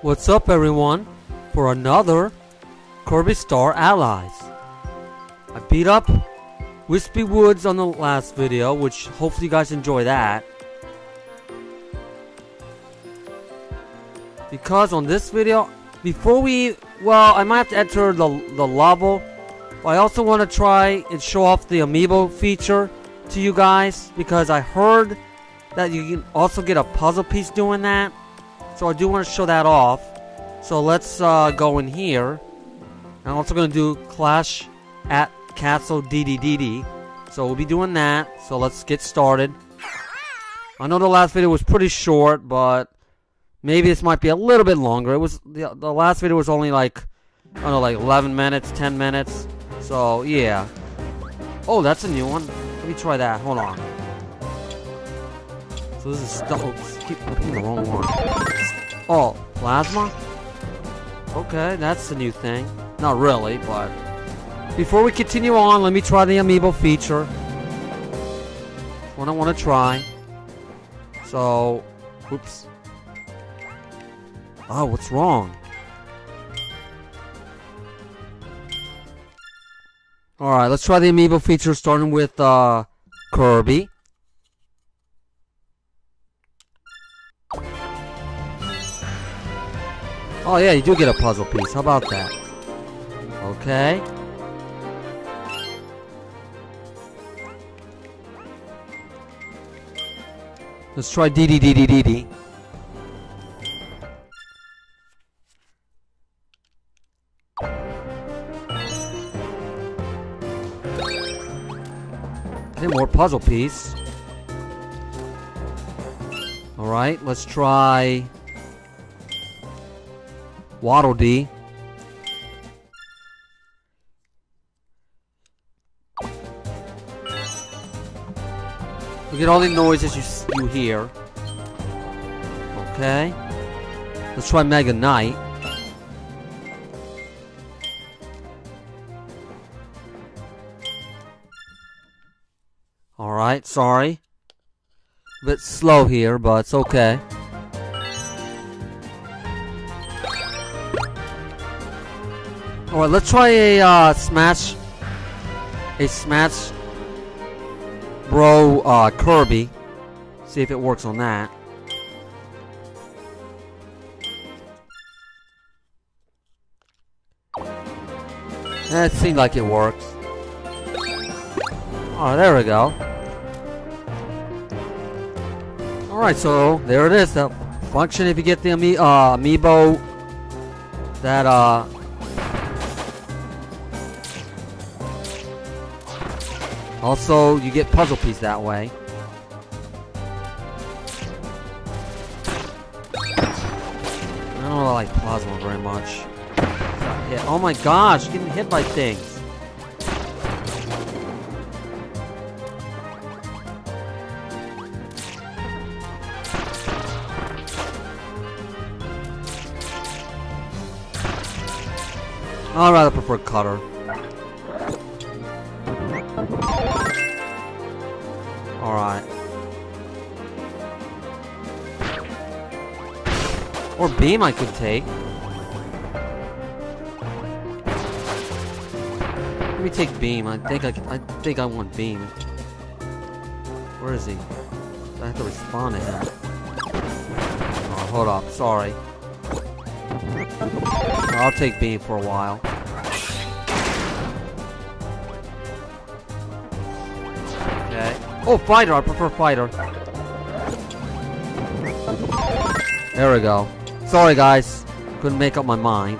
What's up everyone for another Kirby Star Allies. I beat up Wispy Woods on the last video, which hopefully you guys enjoy that. Because on this video, before we, well, I might have to enter the, the level, I also want to try and show off the amiibo feature to you guys, because I heard that you can also get a puzzle piece doing that. So I do want to show that off. So let's uh, go in here. I'm also going to do Clash at Castle Dedede. So we'll be doing that. So let's get started. I know the last video was pretty short, but maybe this might be a little bit longer. It was the, the last video was only like I don't know, like 11 minutes, 10 minutes. So yeah. Oh, that's a new one. Let me try that. Hold on. So this is. Oh, keep the wrong one. Oh, plasma. Okay, that's the new thing. Not really, but before we continue on, let me try the amiibo feature. What I want to try. So, oops. Oh, what's wrong? Alright, let's try the amiibo feature starting with uh, Kirby. Oh yeah, you do get a puzzle piece. How about that? Okay. Let's try Dedede. Any more puzzle piece. Alright, let's try Waddle Dee. Look at all the noises you, you hear. Okay. Let's try Mega Knight. Alright, sorry. A bit slow here, but it's okay. Alright, let's try a uh, Smash... A Smash... Bro uh, Kirby. See if it works on that. Eh, it seemed like it works. Oh, there we go. Alright, so there it is. The function if you get the ami uh, amiibo that uh Also, you get puzzle piece that way. I don't really like plasma very much. Oh my gosh, getting hit by things. I'd rather prefer cutter. Alright. Or beam I could take. Let me take beam. I think I, I think I want beam. Where is he? I have to respond to him. Oh, hold up. Sorry. I'll take beam for a while. Oh, fighter! I prefer fighter. There we go. Sorry, guys. Couldn't make up my mind.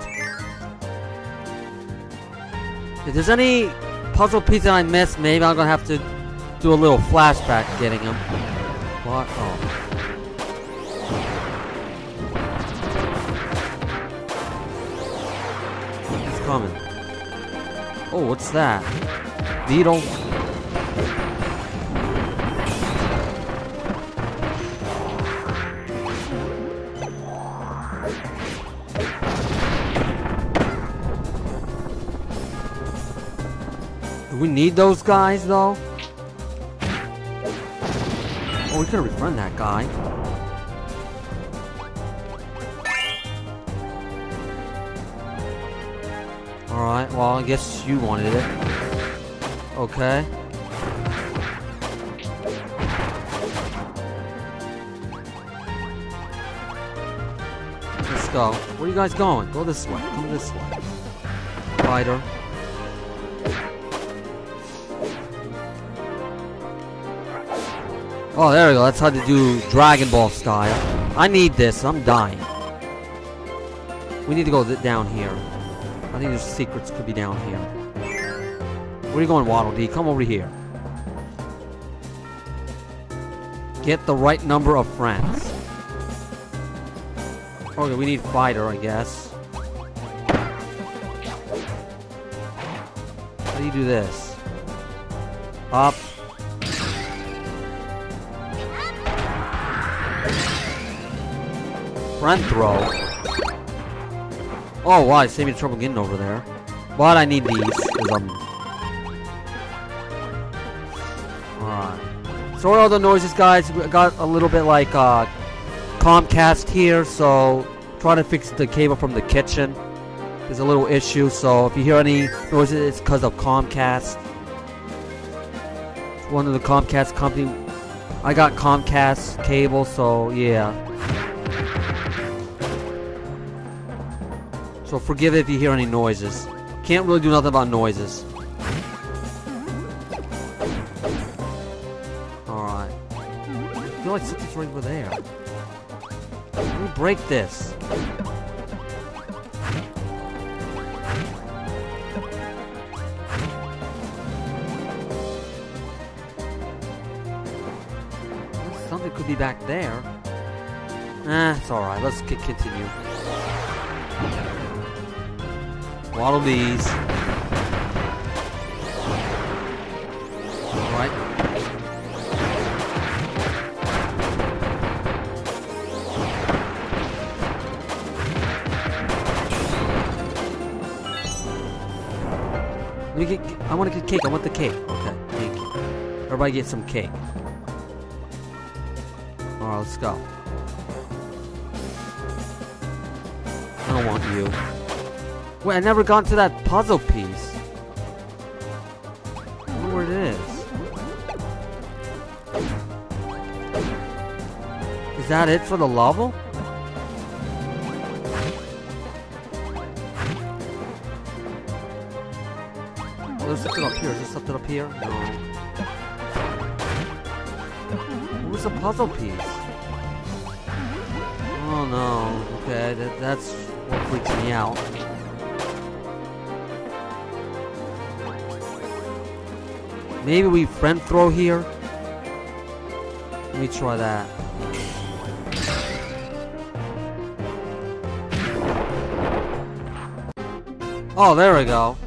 If there's any puzzle piece that I missed, maybe I'm gonna have to do a little flashback getting him. What? Oh. He's coming. Oh, what's that? Beetle? we need those guys, though? Oh, we could refund that guy. Alright, well, I guess you wanted it. Okay. Let's go. Where are you guys going? Go this way. Come this way. Fighter. Oh, there we go. That's how to do Dragon Ball style. I need this. I'm dying. We need to go down here. I think there's secrets could be down here. Where are you going, Waddle Dee? Come over here. Get the right number of friends. Okay, we need fighter, I guess. How do you do this? Up. Friend throw. Oh, wow, it saved me trouble getting over there. But I need these, because I'm... Alright. Sorry all the noises, guys. We got a little bit like, uh, Comcast here, so trying to fix the cable from the kitchen. There's a little issue, so if you hear any noises, it's because of Comcast. It's one of the Comcast company. I got Comcast cable, so yeah. So forgive if you hear any noises. Can't really do nothing about noises. Alright. I feel like something's right over there. Let me break this. Something could be back there. Eh, it's alright. Let's continue. Waddle Dees. Alright. Let me get, I want to get cake. I want the cake. Okay, thank you. Everybody get some cake. Alright, let's go. I don't want you. Wait, I never got to that puzzle piece. I wonder where it is. Is that it for the level? Oh, there's something up here. Is there something up here? No. Where's the puzzle piece? Oh no. Okay, that, that's what freaks me out. Maybe we friend throw here? Let me try that. Oh, there we go.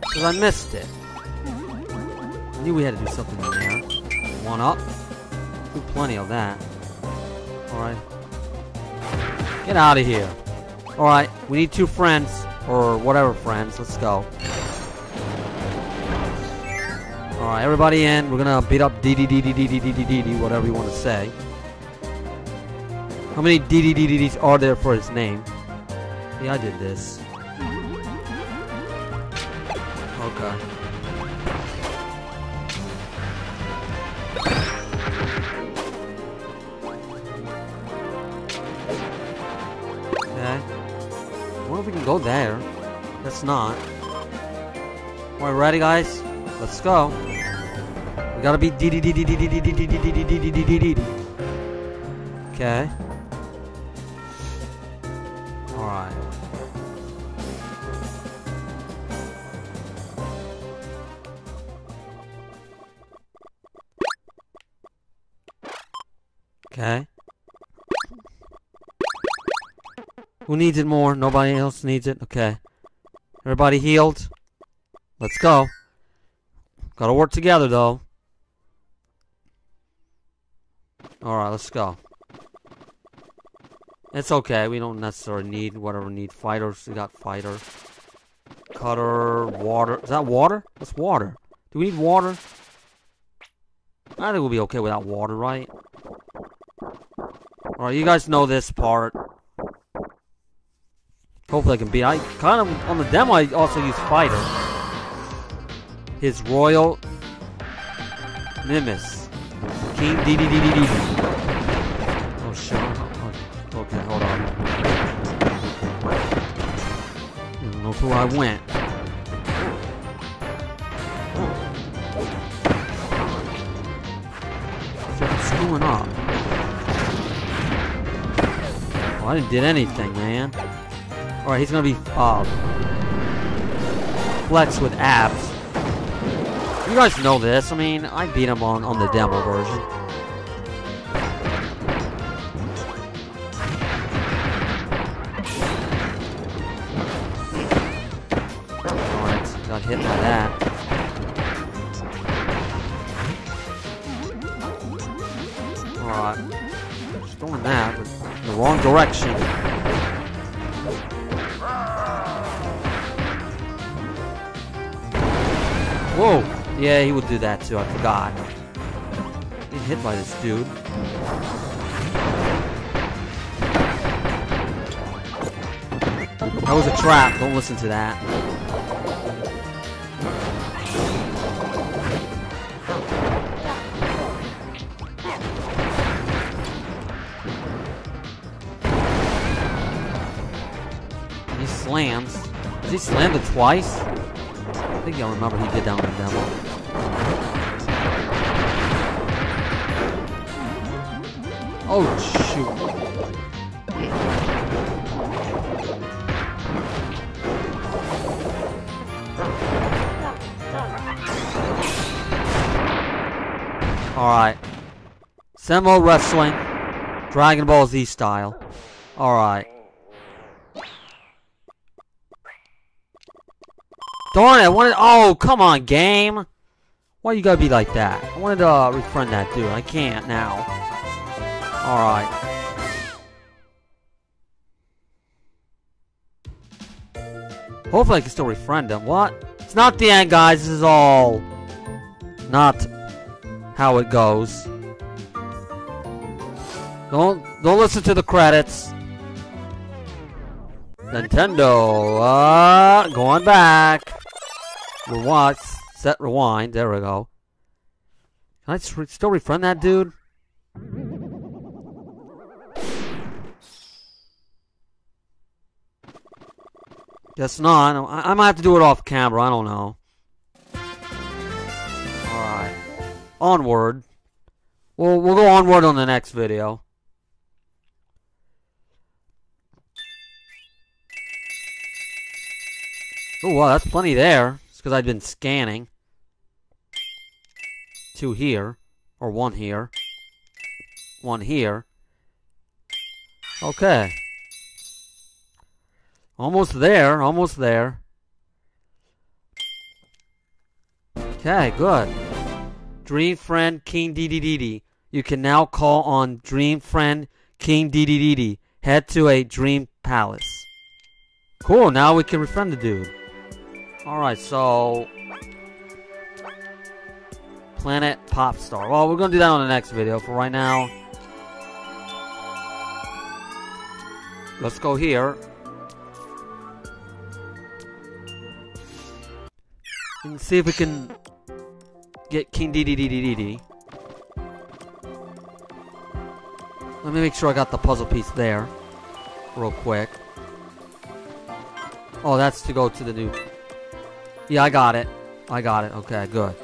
Because I missed it. I knew we had to do something in there. One up. Do plenty of that. Alright. Get out of here. Alright, we need two friends. Or whatever friends. Let's go. Alright, everybody in. We're gonna beat up DDDDDDDDD, whatever you want to say. How many DDDDDs are there for his name? Yeah, I did this. Okay. Okay. I wonder if we can go there. That's not. Alright, ready guys? Let's go. Gotta be Okay. Alright. Okay. Who needs it more? Nobody else needs it? Okay. Everybody healed? Let's go. Gotta work together though. Alright, let's go. It's okay. We don't necessarily need whatever we need. Fighters. We got fighter. Cutter. Water. Is that water? That's water. Do we need water? I think we'll be okay without water, right? Alright, you guys know this part. Hopefully I can beat. I kind of on the demo. I also use fighter. His royal Nimbus. King D who I went. What's going on? Oh, I didn't did anything, man. Alright, he's gonna be uh, flex with abs. You guys know this. I mean, I beat him on, on the demo version. Just doing that, but in the wrong direction. Whoa! Yeah, he would do that too, I forgot. Get hit by this dude. That was a trap, don't listen to that. Slams. Does he slam it twice? I think y'all remember he did that on the demo. Oh shoot. Alright. Sumo Wrestling. Dragon Ball Z style. Alright. Darn it, I wanted- Oh, come on, game! Why you gotta be like that? I wanted to uh, refriend that dude. I can't now. Alright. Hopefully I can still refriend him. What? It's not the end, guys. This is all... Not how it goes. Don't don't listen to the credits. Nintendo, uh, going back. Rewind, set rewind. There we go. Can I s- still refriend that dude? Guess not. I, I might have to do it off camera. I don't know. Alright. Onward. We'll, we'll go onward on the next video. Oh, wow, that's plenty there. Because I've been scanning. Two here. Or one here. One here. Okay. Almost there, almost there. Okay, good. Dream Friend King Dedede. You can now call on Dream Friend King Dedede. Head to a Dream Palace. Cool, now we can refriend the dude. Alright, so... Planet Popstar. Well, we're gonna do that on the next video. For right now... Let's go here. And see if we can get King Dedede. Let me make sure I got the puzzle piece there. Real quick. Oh, that's to go to the new... Yeah, I got it. I got it. Okay, good.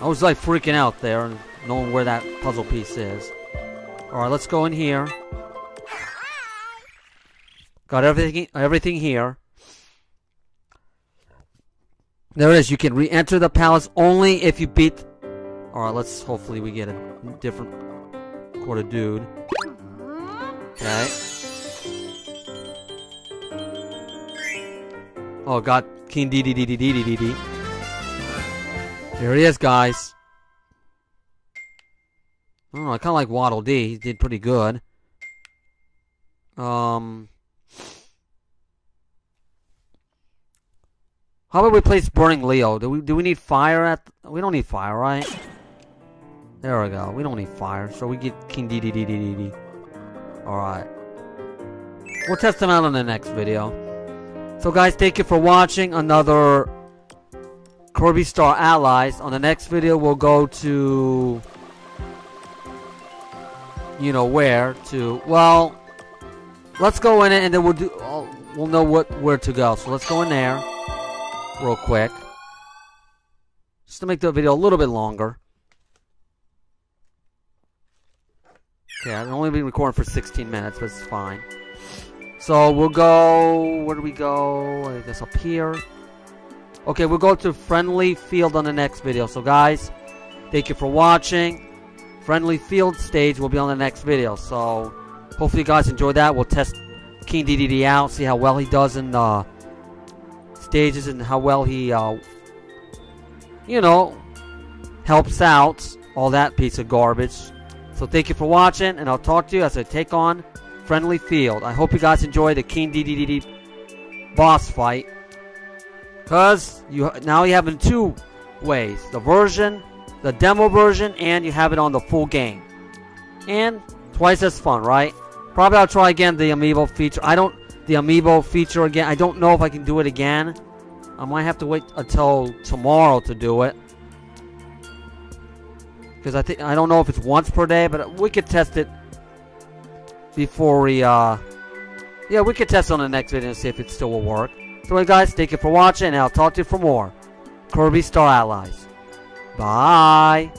I was like freaking out there and knowing where that puzzle piece is. Alright, let's go in here. Got everything everything here. There it is. You can re-enter the palace only if you beat. All right. Let's hopefully we get a different quarter dude. Okay. Oh, got King D D D D D D D D. Here he is, guys. I. I kind of like Waddle Dee. He did pretty good. Um. How about we place Burning Leo? Do we do we need fire at? We don't need fire, right? There we go. We don't need fire, so we get King D D D D D D. All right. we'll test them out on the next video. So guys, thank you for watching another Kirby Star Allies. On the next video, we'll go to... You know where to... Well, let's go in it and then we'll do... Oh, we'll know what where to go. So let's go in there real quick. Just to make the video a little bit longer. Okay, I've only been recording for 16 minutes, but it's fine. So we'll go. Where do we go? I guess up here. Okay, we'll go to Friendly Field on the next video. So, guys, thank you for watching. Friendly Field stage will be on the next video. So, hopefully, you guys enjoy that. We'll test King Dedede out, see how well he does in the stages and how well he, uh, you know, helps out all that piece of garbage. So, thank you for watching, and I'll talk to you as I take on friendly field. I hope you guys enjoy the King Dedede boss fight. Because you now you have it in two ways. The version, the demo version, and you have it on the full game. And twice as fun, right? Probably I'll try again the amiibo feature. I don't the amiibo feature again. I don't know if I can do it again. I might have to wait until tomorrow to do it. Because I think I don't know if it's once per day, but we could test it before we, uh... Yeah, we could test on the next video and see if it still will work. So, anyway, guys, thank you for watching, and I'll talk to you for more. Kirby Star Allies. Bye!